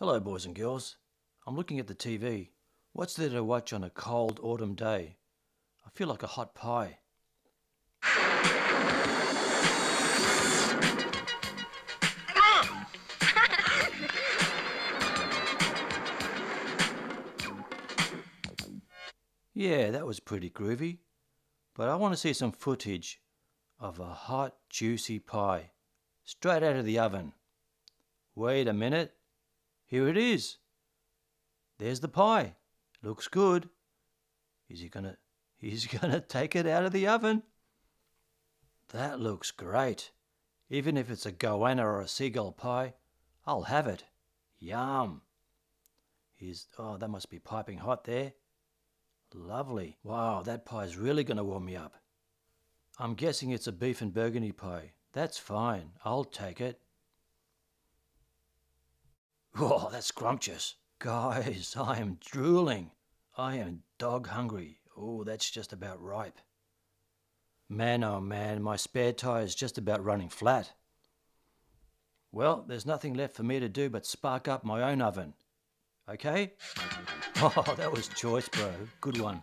Hello, boys and girls. I'm looking at the TV. What's there to watch on a cold autumn day? I feel like a hot pie. Yeah, that was pretty groovy. But I want to see some footage of a hot, juicy pie straight out of the oven. Wait a minute. Here it is. There's the pie. Looks good. Is he gonna he's gonna take it out of the oven? That looks great. Even if it's a goanna or a seagull pie, I'll have it. Yum. Here's oh that must be piping hot there. Lovely. Wow, that pie's really gonna warm me up. I'm guessing it's a beef and burgundy pie. That's fine. I'll take it. Oh, that's scrumptious. Guys, I am drooling. I am dog hungry. Oh, that's just about ripe. Man, oh man, my spare tire is just about running flat. Well, there's nothing left for me to do but spark up my own oven. Okay? Oh, that was choice, bro. Good one.